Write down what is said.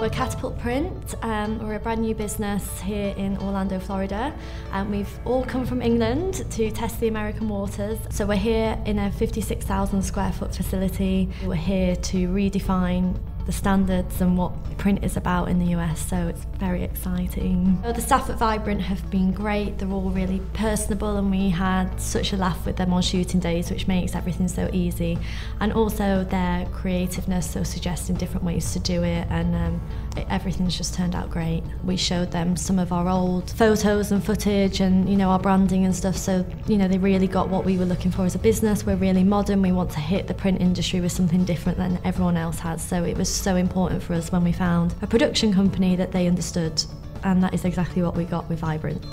We're Catapult Print. Um, we're a brand new business here in Orlando, Florida. And we've all come from England to test the American waters. So we're here in a 56,000 square foot facility. We're here to redefine the standards and what print is about in the US, so it's very exciting. The staff at Vibrant have been great, they're all really personable, and we had such a laugh with them on shooting days, which makes everything so easy. And also their creativeness, so suggesting different ways to do it, and um, everything's just turned out great. We showed them some of our old photos and footage and you know our branding and stuff. So you know they really got what we were looking for as a business. We're really modern. We want to hit the print industry with something different than everyone else has. So it was so important for us when we found a production company that they understood. And that is exactly what we got with Vibrant.